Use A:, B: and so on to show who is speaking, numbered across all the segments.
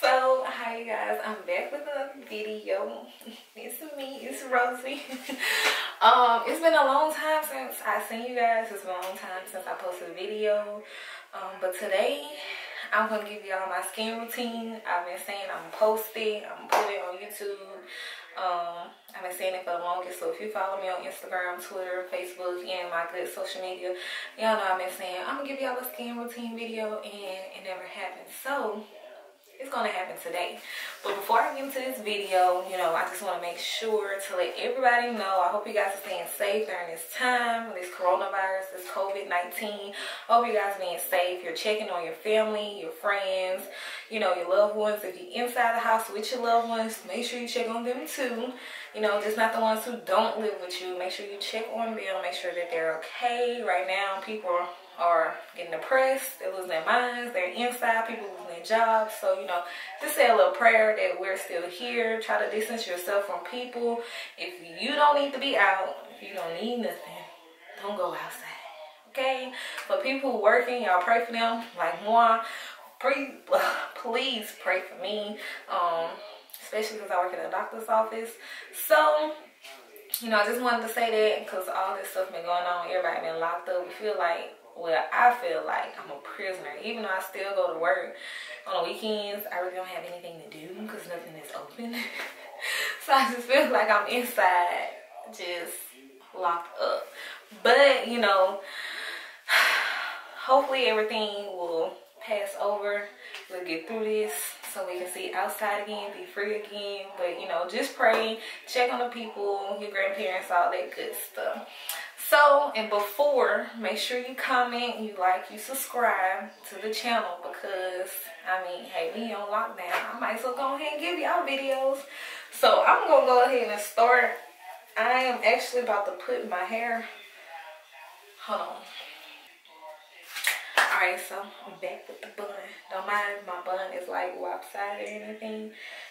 A: so hi you guys. I'm back with another video. It's me. It's rosie. Um it's been a long time since i seen you guys. It's been a long time since i posted a video. Um but today i'm gonna give y'all my skin routine. I've been saying i'm posting i'm putting on youtube. Um i've been saying it for the longest. So if you follow me on instagram twitter facebook and my good social media y'all know i've been saying i'm gonna give y'all a skin routine video and it never happened. So it's gonna happen today. But before i get into this video you know i just want to make sure to let everybody know i hope you guys are staying safe during this time this coronavirus this covid-19 I hope you guys are being safe. You're checking on your family your friends you know your loved ones. If you're inside the house with your loved ones make sure you check on them too. You know just not the ones who don't live with you. Make sure you check on them make sure that they're okay. Right now people are are getting depressed, they're losing their minds, they're inside, people their jobs. So, you know, just say a little prayer that we're still here. Try to distance yourself from people. If you don't need to be out, if you don't need nothing, don't go outside. Okay? For people working, y'all pray for them. Like moi, pray, please pray for me. Um, especially because I work in a doctor's office. So, you know, I just wanted to say that because all this stuff been going on. Everybody been locked up. We feel like well, I feel like I'm a prisoner. Even though I still go to work on the weekends, I really don't have anything to do because nothing is open. so I just feel like I'm inside, just locked up. But, you know, hopefully everything will pass over. We'll get through this so we can see outside again, be free again. But, you know, just pray, check on the people, your grandparents, all that good stuff. So, and before, make sure you comment, you like, you subscribe to the channel because, I mean, hey, we on lockdown. I might as well go ahead and give y'all videos. So, I'm going to go ahead and start. I am actually about to put my hair, hold on. Alright, so I'm back with the bun. Don't mind my bun is like lopsided or anything.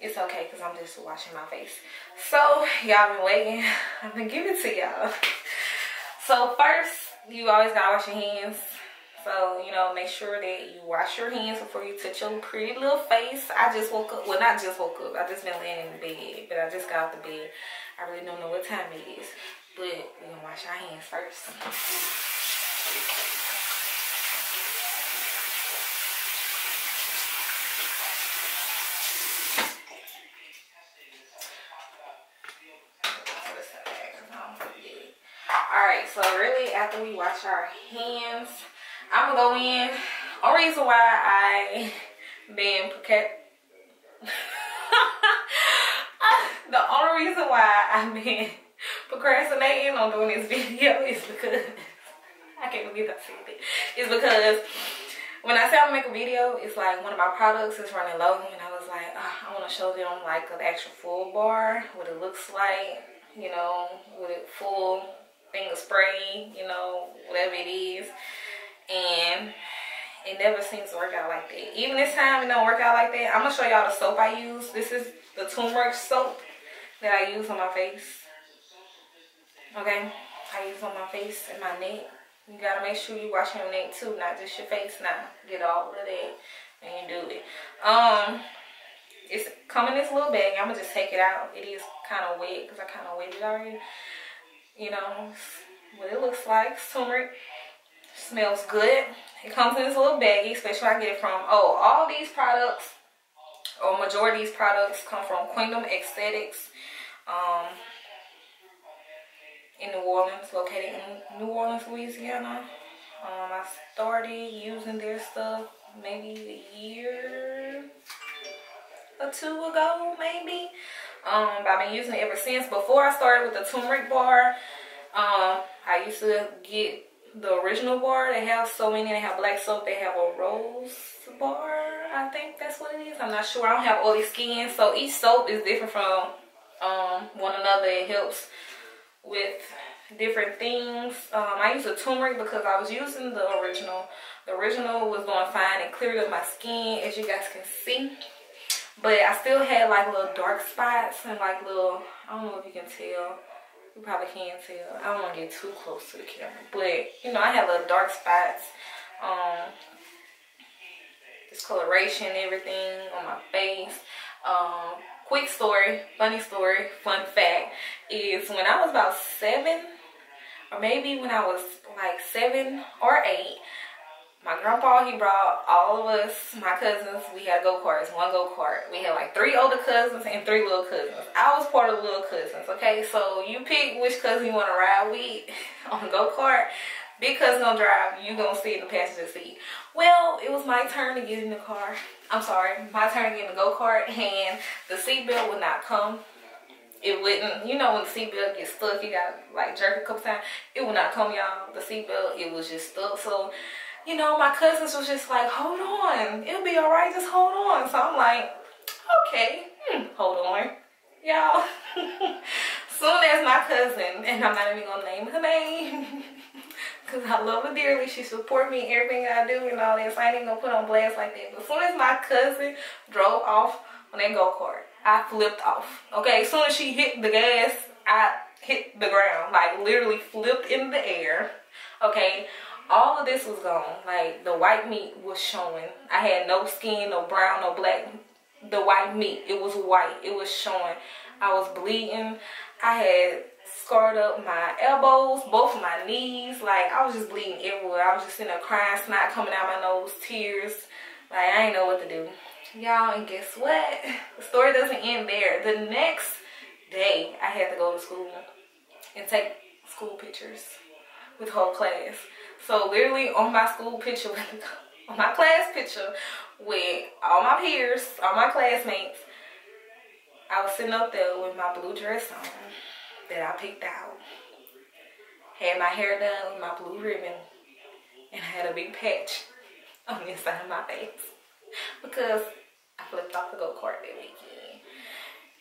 A: It's okay because I'm just washing my face. So, y'all been waiting. Going to give it to y'all. So first, you always gotta wash your hands. So, you know, make sure that you wash your hands before you touch your pretty little face. I just woke up, well not just woke up, I just been laying in bed, but I just got out the bed. I really don't know what time it is, but we're gonna wash our hands first. Alright, so we wash our hands, I'm gonna go in. Only reason why I been the only reason why I've been procrastinating on doing this video is because I can't believe I said it. Is because when I say I'm gonna make a video, it's like one of my products is running low, and I was like, oh, I want to show them like an actual full bar, what it looks like, you know, with it full finger spray, you know, whatever it is. And it never seems to work out like that. Even this time it don't work out like that. I'm gonna show y'all the soap I use. This is the turmeric soap that I use on my face. Okay, I use on my face and my neck. You gotta make sure you wash your neck too, not just your face now. Get all of that and you do it. Um, it's coming this little bag. I'm gonna just take it out. It is kind of wet because I kind of wet it already you know what it looks like. Turmeric smells good. It comes in this little baggie especially I get it from oh all these products or majority of these products come from Queendom Aesthetics um in New Orleans located in New Orleans Louisiana. Um I started using their stuff maybe a year or two ago maybe um, I've been using it ever since. Before I started with the turmeric bar, um, I used to get the original bar. They have so many. They have black soap. They have a rose bar. I think that's what it is. I'm not sure. I don't have oily skin. So each soap is different from um, one another. It helps with different things. Um, I use a turmeric because I was using the original. The original was going fine and cleared up my skin as you guys can see. But I still had like little dark spots and like little, I don't know if you can tell. You probably can't tell. I don't want to get too close to the camera. But, you know, I had little dark spots. Um, discoloration everything on my face Um, quick story, funny story, fun fact is when I was about seven, or maybe when I was like seven or eight, my grandpa he brought all of us my cousins we had go-karts one go-kart. We had like three older cousins and three little cousins. I was part of the little cousins okay? So you pick which cousin you want to ride with on the go-kart. Big cousin gonna drive you gonna sit in the passenger seat. Well it was my turn to get in the car. I'm sorry my turn to get in the go-kart and the seatbelt would not come. It wouldn't you know when the seatbelt gets stuck you got like jerk a couple times it would not come y'all. The seatbelt it was just stuck. So you know, my cousins was just like, hold on, it'll be all right, just hold on. So I'm like, okay, hmm, hold on, y'all. Soon as my cousin, and I'm not even gonna name her name, cause I love her dearly. She support me in everything I do and all that. So I ain't even gonna put on blast like that. But soon as my cousin drove off on that go kart, I flipped off. Okay, as soon as she hit the gas, I hit the ground, like literally flipped in the air. Okay, all of this was gone. Like the white meat was showing. I had no skin, no brown, no black. The white meat, it was white. It was showing. I was bleeding. I had scarred up my elbows, both my knees. Like I was just bleeding everywhere. I was just in there crying, snot coming out my nose, tears. Like I didn't know what to do. Y'all, and guess what? The story doesn't end there. The next day, I had to go to school and take school pictures with whole class. So literally on my school picture, on my class picture with all my peers, all my classmates, I was sitting up there with my blue dress on that I picked out. Had my hair done with my blue ribbon and I had a big patch on the inside of my face because I flipped off the go-kart that weekend.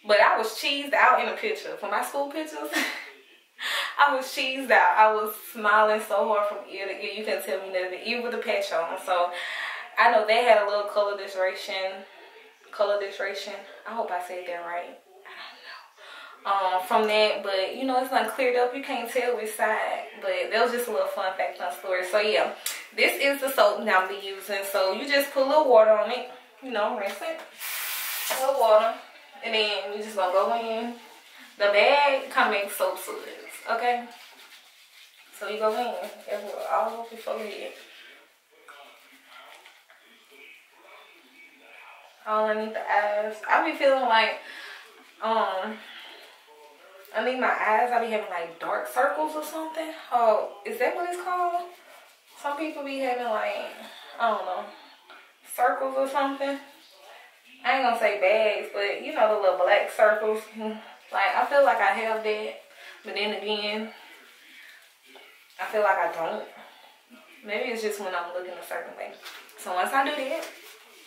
A: But I was cheesed out in the picture. For my school pictures, I was cheesed out. I was smiling so hard from ear to ear. You can't tell me nothing, even with the patch on. So I know they had a little color distortion. Color distortion. I hope I said that right. I don't know. Um, from that, but you know, it's not cleared up. You can't tell which side, but that was just a little fun fact, fun story. So yeah, this is the soap that I'm be using. So you just put a little water on it, you know, rinse it, a little water, and then you just gonna go in. The bag kind of makes soap suds. Okay? So you go in everywhere, all over before get all underneath the eyes. I be feeling like um underneath my eyes I be having like dark circles or something. Oh, is that what it's called? Some people be having like I don't know circles or something. I ain't gonna say bags, but you know the little black circles. Like I feel like I have that. But then again, I feel like I don't. Maybe it's just when I'm looking a certain way. So once I do that,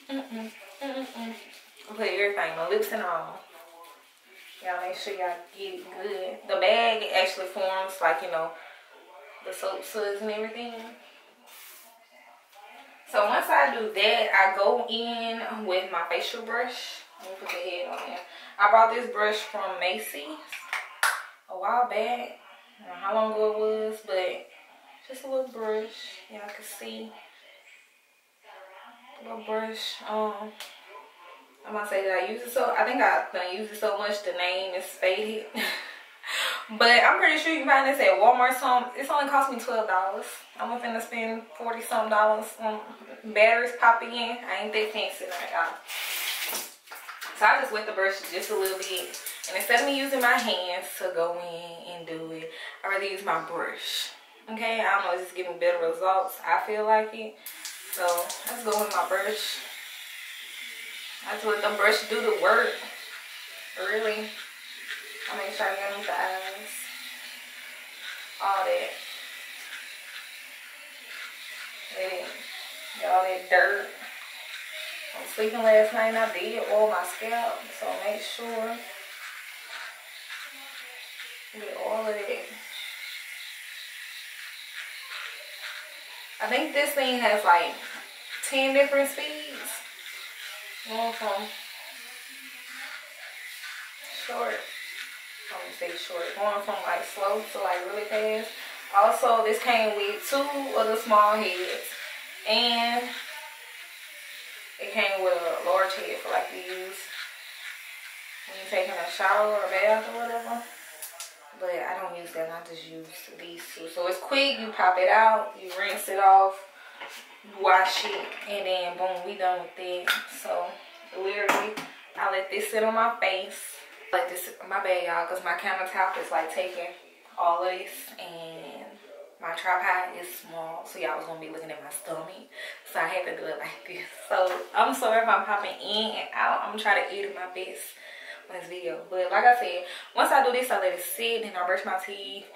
A: mm -mm, mm I put everything, my lips and all. Y'all make sure y'all get it good. The bag actually forms like, you know, the soap suds and everything. So once I do that, I go in with my facial brush. Let me put the head on there. I bought this brush from Macy's a while back. I don't know how long ago it was, but just a little brush. Y'all can see. A little brush. Um, I'm gonna say that I use it so. I think I don't use it so much. The name is faded. but I'm pretty sure you can find this at Walmart. So it's only cost me twelve dollars. I'm gonna spend forty some dollars on batteries popping in. I ain't that fancy right y'all. So I just wet the brush just a little bit. And instead of me using my hands to go in and do it, I rather use my brush. Okay, I don't know, it's just giving better results. I feel like it. So let's go with my brush. I just let the brush do the work. Really. I make sure I get underneath the eyes. All that. Get all that dirt. I'm sleeping last night and I did oil my scalp. So make sure Get all of it. I think this thing has like 10 different speeds. Going from short, let me say short, going from like slow to like really fast. Also, this came with two of the small heads. And it came with a large head for like to use when you're taking a shower or a bath or whatever. But I don't use that. I just use these two. So it's quick. You pop it out. You rinse it off. You wash it. And then boom, we done with it. So literally, I let this sit on my face. Like this, my bad y'all, because my countertop is like taking all of this. And my tripod is small. So y'all was to be looking at my stomach. So I had to do it like this. So I'm sorry if I'm popping in and out. I'm to try to edit my best on this video but like i said once i do this i let it sit then i brush my teeth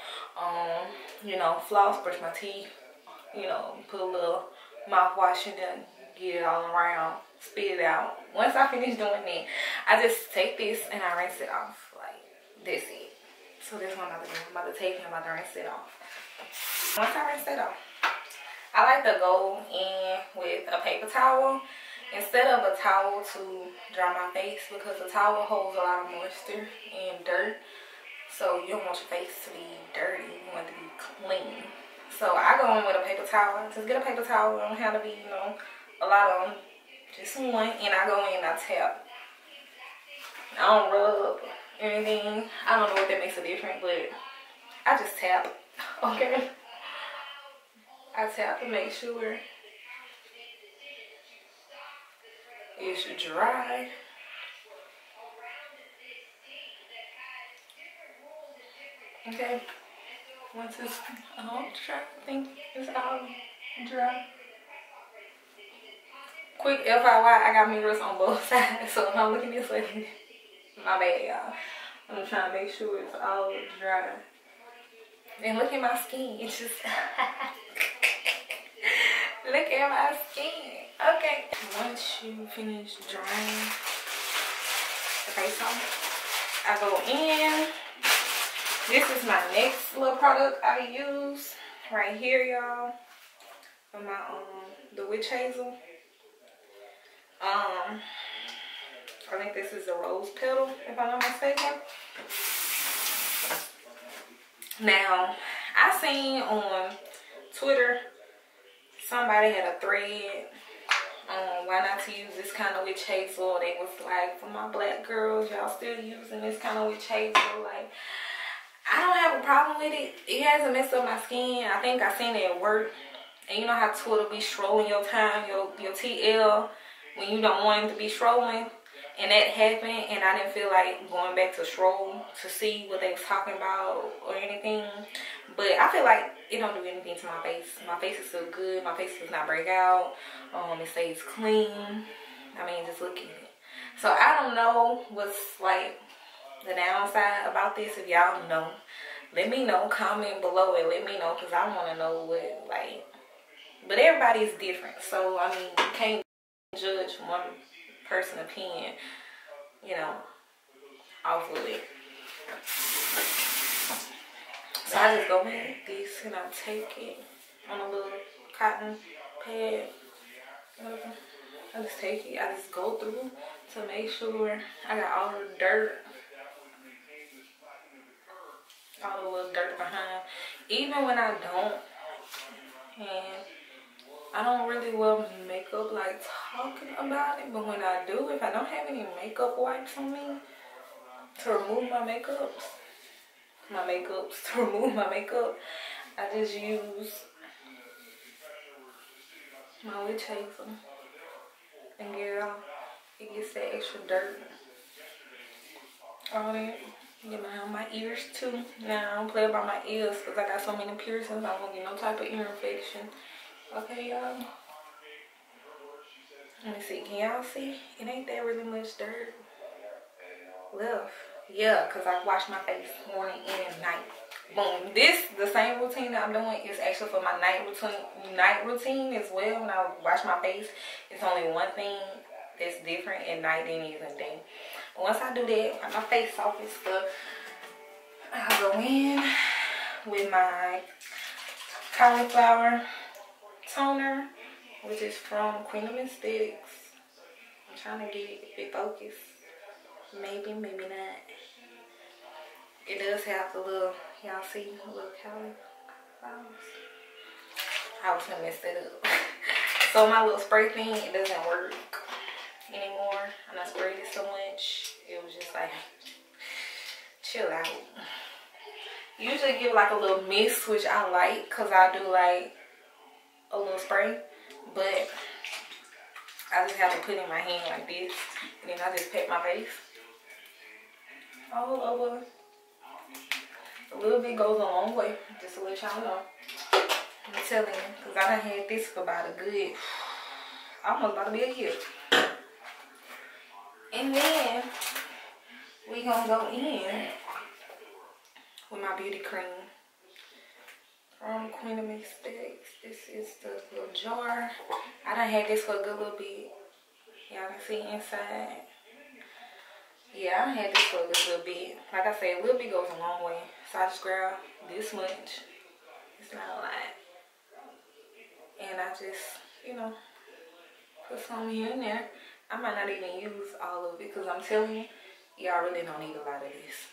A: um you know floss brush my teeth you know put a little mouthwash in there get it all around spit it out once i finish doing it i just take this and i rinse it off like this it so this one i'm about to do i'm about to take it i'm about to rinse it off once i rinse it off i like to go in with a paper towel instead of a towel to dry my face because the towel holds a lot of moisture and dirt. So you don't want your face to be dirty. You want it to be clean. So I go in with a paper towel. Just get a paper towel. Don't have to be, you know, a lot of them. Just one. And I go in and I tap. I don't rub anything. I don't know what that makes a difference, but I just tap. Okay. I tap to make sure it's dry. Okay, once it's all dry, I think it's all dry. Quick FYI, I got mirrors on both sides, so if I'm looking this way, my bad, y'all. I'm trying to make sure it's all dry. And look at my skin, it's just, look at my skin. Okay. Once you finish drying the face off, I go in. This is my next little product I use right here, y'all. For my um the witch hazel. Um I think this is the rose petal, if I'm not mistaken. Now, I seen on Twitter somebody had a thread um, why not to use this kind of witch hazel. They was like, for my black girls, y'all still using this kind of witch hazel. Like, I don't have a problem with it. It hasn't messed up my skin. I think I seen it at work. And you know how Twitter be strolling your time, your, your TL, when you don't want it to be strolling. And that happened, and I didn't feel like going back to stroll to see what they was talking about or anything. But I feel like it don't do anything to my face. My face is still good. My face does not break out. Um, it stays clean. I mean, just look at it. So I don't know what's like the downside about this. If y'all know, let me know. Comment below and let me know because I want to know what like. But everybody's different, so I mean, you can't judge one person opinion, you know, off of it. So I just go in with this and I take it on a little cotton pad. I just take it, I just go through to make sure I got all the dirt, all the little dirt behind. Even when I don't, and I don't really wear makeup like talking about it, but when I do, if I don't have any makeup wipes on me to remove my makeup, my makeups to remove my makeup. I just use my witch hazel and get it off. It gets that extra dirt on it. Get my, my ears too. Now I don't play about my ears because I got so many piercings. I won't get no type of ear infection. Okay, y'all. Let me see. Can y'all see? It ain't that really much dirt. Left yeah because i wash my face morning and night. Boom. This the same routine that i'm doing is actually for my night routine night routine as well. When i wash my face it's only one thing that's different at night than in day once i do that my face off and stuff i go in with my cauliflower toner which is from Queendom Aesthetics i'm trying to get it focused maybe maybe not it does have the little, y'all see, the little flowers. I was gonna mess that up. so my little spray thing, it doesn't work anymore. And I sprayed it so much, it was just like, chill out. Usually give like a little mist, which I like because I do like a little spray. But I just have to put in my hand like this. And then I just pat my face all over. A little bit goes a long way, just to let y'all know. I'm telling you, because I done had this for about a good, almost about to be a year. And then, we gonna go in with my beauty cream from Queendom Aesthetics. This is the little jar. I done had this for a good little bit. Y'all can see inside. Yeah, I done had this for a good little bit. Like I said, a little bit goes a long way. So I just grab this much. It's not a lot. And I just, you know, put some here and there. I might not even use all of it because I'm telling you, y'all really don't need a lot of this.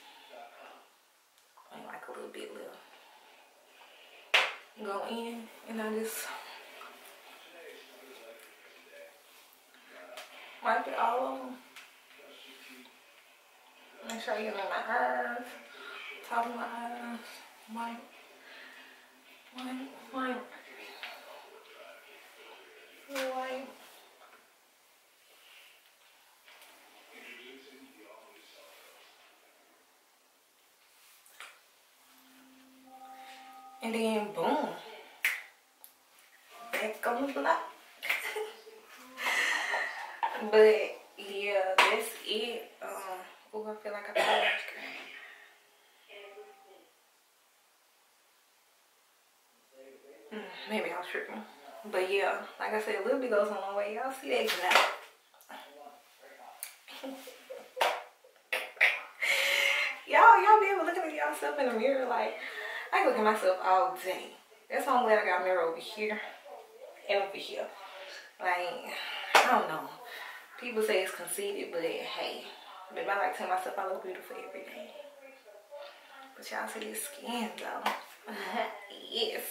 A: I like a little bit little. Go in and I just wipe it all over. Make sure you get my eyes, top of my eyes, wipe, wipe, wipe, wipe. And then boom, but yeah, that's it. Um, Oh, I feel like I feel ice cream. Mm, maybe I was tripping. But yeah, like I said, a little bit goes a long way. Y'all see that now. y'all, y'all be able to look at yourself in the mirror like, I look at myself all day. That's why I'm glad I got a mirror over here over here. Like, I don't know. People say it's conceited, but hey, but I like to tell myself I look beautiful every day. But y'all see this skin though. yes.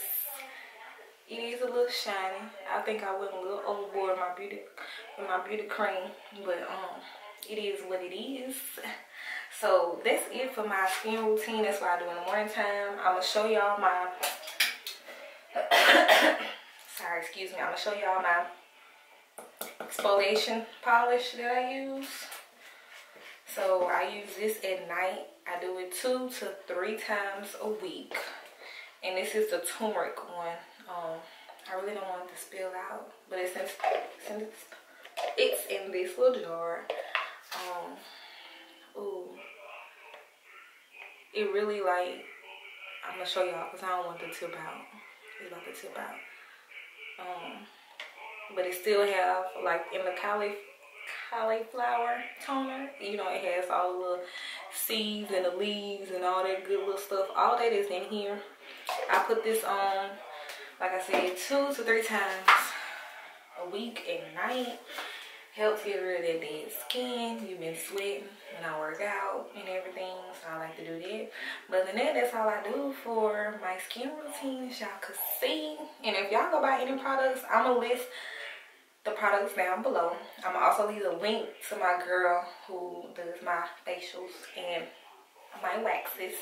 A: It is a little shiny. I think I went a little overboard with my beauty with my beauty cream. But um it is what it is. So that's it for my skin routine. That's what I do in the morning time. I'm gonna show y'all my sorry, excuse me. I'm gonna show y'all my exfoliation polish that I use. So I use this at night. I do it two to three times a week. And this is the turmeric one. Um, I really don't want it to spill out. But it's in, it's in, it's in this little jar. Um, ooh. It really like, I'm going to show y'all because I don't want the tip out. It's about to tip out. Um, but it still have like in the cauliflower cauliflower toner. You know, it has all the seeds and the leaves and all that good little stuff. All that is in here. I put this on, like I said, two to three times a week at night. Helps get rid of that dead skin. You've been sweating when I work out and everything, so I like to do that. But then that, that's all I do for my skin routine, y'all could see. And if y'all go buy any products, I'm going to list the products down below. I'm gonna also leave a link to my girl who does my facials and my waxes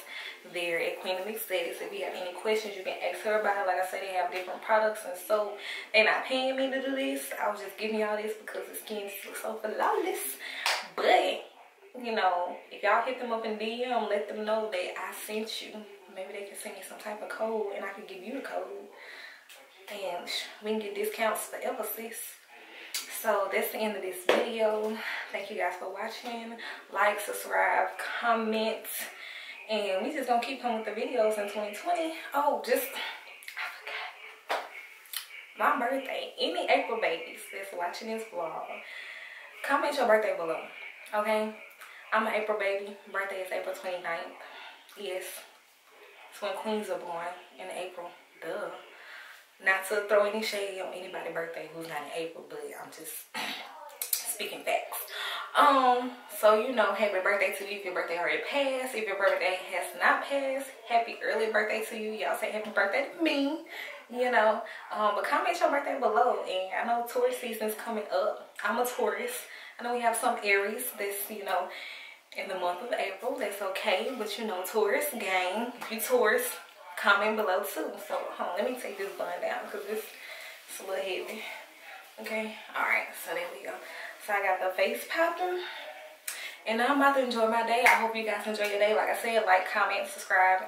A: there at Queendom Aesthetics. If you have any questions, you can ask her about it. Like I said, they have different products and so they're not paying me to do this. I was just giving y'all this because the skin looks so flawless. But, you know, if y'all hit them up in DM, let them know that I sent you. Maybe they can send me some type of code and I can give you the code. And we can get discounts forever, sis so that's the end of this video. Thank you guys for watching. Like subscribe comment. And we just gonna keep coming with the videos in 2020 oh just my birthday. Any april babies that's watching this vlog. Comment your birthday below okay? I'm an april baby. Birthday is april 29th yes. It's when queens are born in april. Duh not to throw any shade on anybody's birthday who's not in April, but I'm just speaking facts. Um, so you know, happy birthday to you if your birthday already passed. If your birthday has not passed, happy early birthday to you. Y'all say happy birthday to me. You know, um, but comment your birthday below. And I know Taurus season's coming up. I'm a Taurus. I know we have some Aries that's, you know, in the month of April. That's okay, but you know, Taurus gang. If you Taurus, comment below too. So, on, let me take this bun down because it's, it's a little heavy. Okay, all right, so there we go. So I got the face powder. And I'm about to enjoy my day. I hope you guys enjoy your day. Like I said, like, comment, subscribe,